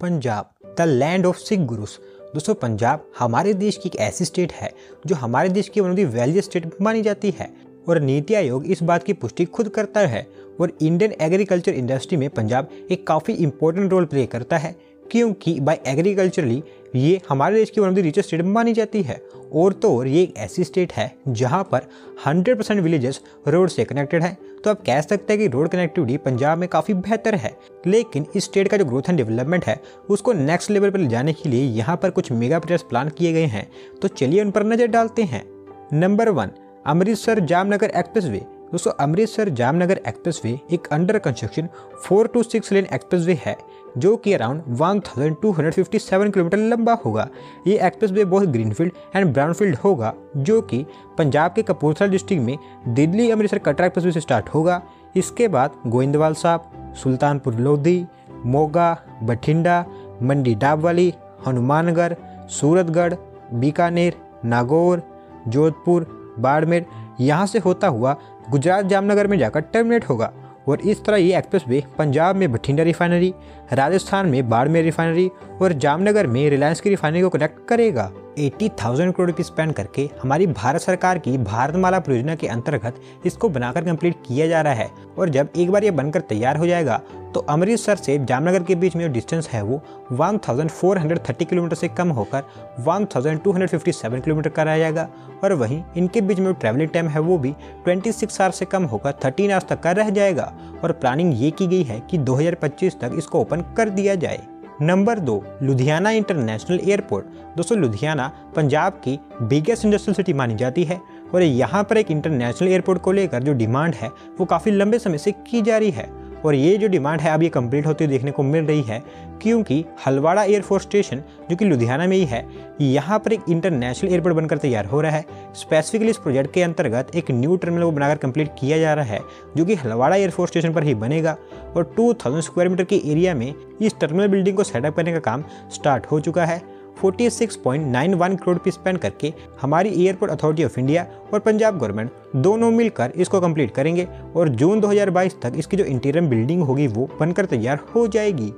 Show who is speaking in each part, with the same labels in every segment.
Speaker 1: Punjab, the land of Sikh gurus. दोस्तों, पंजाब हमारे देश की एक ऐसी स्टेट है, जो हमारे देश की one of the wealthiest state मानी जाती है। और नीति आयोग इस बात की पुष्टि खुद करता है और इंडियन एग्रीकल्चर इंडस्ट्री में पंजाब एक काफ़ी इंपॉर्टेंट रोल प्ले करता है। क्योंकि बाय एग्रीकल्चरली ये हमारे देश की one of the richest state मानी जाती है। और तो और ये एक ऐसी स्टेट है जहाँ पर 100 परसेंट विलेजेस रोड से कनेक्टेड हैं। तो आप कह सकते हैं कि रोड कनेक्टिविटी पंजाब में काफ़ी बेहतर है। लेकिन इस स्टेट का जो ग्रोथ एंड डेवलपमेंट है, उसको नेक्स्ट लेवल पर ले जाने के लिए यहाँ पर कुछ मेगा प्रोजेक्ट प्लान किए गए हैं। तो चलिए उन पर नज़र डालते हैं। Number one Amritsar Jamnagar express दोस्तों, अमृतसर जामनगर एक्सप्रेसवे एक under construction four two six lane expressway है, जो कि अराउंड 1257 किलोमीटर लंबा होगा। ये एक्सप्रेसवे बहुत ग्रीनफील्ड एंड ब्राउनफील्ड होगा, जो कि पंजाब के कपूरथला डिस्ट्रिक्ट में दिल्ली अमृतसर कटरा एक्सप्रेसवे से स्टार्ट होगा। इसके बाद गोइंदवाल साहब, सुल्तानपुर लोधी, मोगा, बठिंडा, मंडी डाबवाली, हनुमानगढ़, सूरतगढ़, बीकानेर, नागौर, जोधपुर, बाड़मेर यहाँ से होता हुआ गुजरात जामनगर में जाकर टर्मिनेट होगा। और इस तरह ये एक्सप्रेसवे पंजाब में बठिंडा रिफाइनरी, राजस्थान में बाड़मेर रिफाइनरी और जामनगर में रिलायंस की रिफाइनरी को कनेक्ट करेगा। एट्टी थाउज़ेंड करोड़ रुपये स्पेंड करके हमारी भारत सरकार की भारतमाला परियोजना के अंतर्गत इसको बनाकर कंप्लीट किया जा रहा है। और जब एक बार ये बनकर तैयार हो जाएगा तो अमृतसर से जामनगर के बीच में जो डिस्टेंस है वो 1430 किलोमीटर से कम होकर 1257 किलोमीटर का रह जाएगा। और वहीं इनके बीच में जो ट्रैवलिंग टाइम है वो भी 26 आवर से कम होकर 13 आवर्स तक का रह जाएगा। और प्लानिंग ये की गई है कि 2025 तक इसको ओपन कर दिया जाए। नंबर दो, लुधियाना इंटरनेशनल एयरपोर्ट दोस्तों, लुधियाना पंजाब की बिगेस्ट इंडस्ट्रियल सिटी मानी जाती है। और यहाँ पर एक इंटरनेशनल एयरपोर्ट को लेकर जो डिमांड है वो काफ़ी लंबे समय से की जा रही है। और ये जो डिमांड है अब ये कंप्लीट होती हुई देखने को मिल रही है, क्योंकि हलवाड़ा एयरफोर्स स्टेशन, जो कि लुधियाना में ही है, यहाँ पर एक इंटरनेशनल एयरपोर्ट बनकर तैयार हो रहा है। स्पेसिफिकली इस प्रोजेक्ट के अंतर्गत एक न्यू टर्मिनल को बनाकर कंप्लीट किया जा रहा है, जो कि हलवाड़ा एयरफोर्स स्टेशन पर ही बनेगा। और 2000 स्क्वायर मीटर के एरिया में इस टर्मिनल बिल्डिंग को सेटअप करने का काम स्टार्ट हो चुका है। 46.91 करोड़ रुपये स्पेंड करके हमारी एयरपोर्ट अथॉरिटी ऑफ़ इंडिया और पंजाब गवर्नमेंट दोनों मिलकर इसको कंप्लीट करेंगे और जून 2022 तक इसकी जो इंटीरियर बिल्डिंग होगी वो बनकर तैयार हो जाएगी।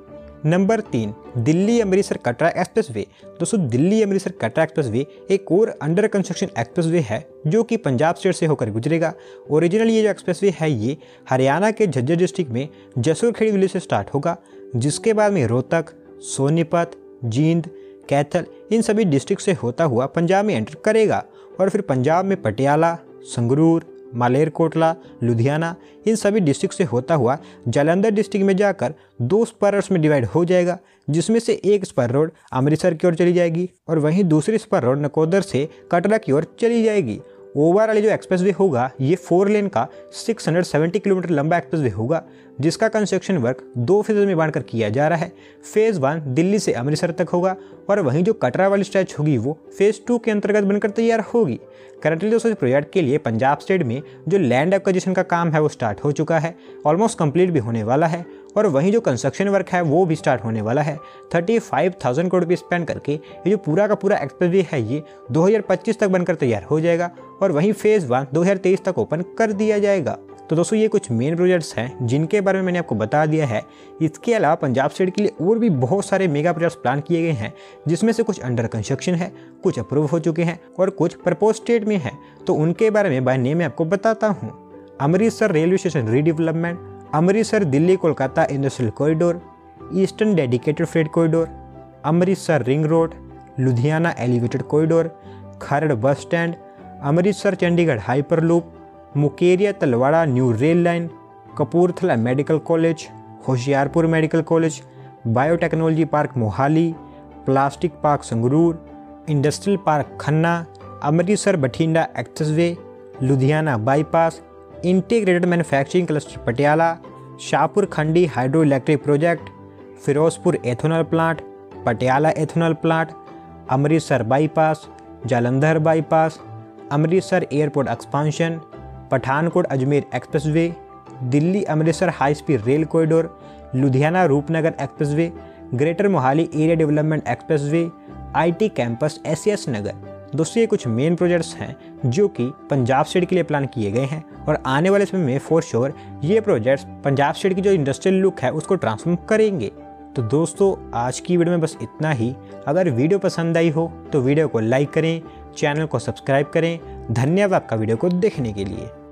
Speaker 1: नंबर तीन, दिल्ली अमृतसर कटरा एक्सप्रेस वे दोस्तों, दिल्ली अमृतसर कटरा एक्सप्रेस वे एक और अंडर कंस्ट्रक्शन एक्सप्रेस वे है जो कि पंजाब स्टेट से होकर गुजरेगा। ओरिजिनल ये जो एक्सप्रेस वे है ये हरियाणा के झज्जर डिस्ट्रिक्ट में जसोर खेड़ी विलेज से स्टार्ट होगा, जिसके बाद में रोहतक, सोनीपत, जींद कैथल इन सभी डिस्ट्रिक्ट से होता हुआ पंजाब में एंटर करेगा और फिर पंजाब में पटियाला, संगरूर, मालेरकोटला, लुधियाना इन सभी डिस्ट्रिक्ट से होता हुआ जालंधर डिस्ट्रिक्ट में जाकर दो स्पर में डिवाइड हो जाएगा, जिसमें से एक स्पर रोड अमृतसर की ओर चली जाएगी और वहीं दूसरी स्पर रोड नकोदर से कटरा की ओर चली जाएगी। ओवरऑल जो एक्सप्रेसवे होगा, ये फोर लेन का 670 किलोमीटर लंबा एक्सप्रेसवे होगा जिसका कंस्ट्रक्शन वर्क दो फ़ेज़ में बांटकर किया जा रहा है। फ़ेज़ वन दिल्ली से अमृतसर तक होगा और वहीं जो कटरा वाली स्ट्रेच होगी वो फ़ेज़ टू के अंतर्गत बनकर तैयार होगी। करंटली दोस्तों प्रोजेक्ट के लिए पंजाब स्टेट में जो लैंड एक्विजिशन का काम है वो स्टार्ट हो चुका है ऑलमोस्ट कंप्लीट भी होने वाला है और वहीं जो कंस्ट्रक्शन वर्क है वो भी स्टार्ट होने वाला है। थर्टी फाइव थाउज़ेंड करोड़ रुपये स्पेंड करके ये जो पूरा का पूरा एक्सप्रेस है ये 2025 तक बनकर तैयार हो जाएगा और वहीं फ़ेज़ वन 2023 तक ओपन कर दिया जाएगा। तो दोस्तों, ये कुछ मेन प्रोजेक्ट्स हैं, जिनके बारे में मैंने आपको बता दिया है। इसके अलावा पंजाब स्टेट के लिए और भी बहुत सारे मेगा प्रोजेक्ट्स प्लान किए गए हैं, जिसमें से कुछ अंडर कंस्ट्रक्शन है, कुछ अप्रूव हो चुके हैं और कुछ प्रपोज स्टेट में है। तो उनके बारे में बाय नेम मैं आपको बताता हूँ। Amritsar railway station redevelopment Amritsar Delhi Kolkata industrial corridor eastern dedicated freight corridor Amritsar ring road Ludhiana elevated corridor Kharar bus stand Amritsar Chandigarh hyperloop Mukerian Talwara, new rail line, Kapurthala medical college, Hoshiarpur medical college, biotechnology park Mohali, plastic park Sangrur, industrial park Khanna, Amritsar Bathinda expressway Ludhiana bypass, integrated manufacturing cluster Patiala, Shahpur Kandi hydro electric project, Firozpur ethanol plant, Patiala ethanol plant, Amritsar bypass, Jalandhar bypass, Amritsar airport expansion Pathankot Ajmer expressway, Delhi Amritsar high speed rail corridor Ludhiana Rupnagar expressway, greater Mohali area development expressway, IT campus S Nagar. दोस्तों, ये कुछ main projects हैं जो कि Punjab state के लिए plan किए गए हैं और आने वाले समय में फॉर श्योर ये प्रोजेक्ट्स पंजाब स्टेट की जो इंडस्ट्रियल लुक है उसको ट्रांसफॉर्म करेंगे। तो दोस्तों, आज की वीडियो में बस इतना ही। अगर वीडियो पसंद आई हो तो वीडियो को लाइक करें चैनल को सब्सक्राइब करें। धन्यवाद आपका वीडियो को देखने के लिए।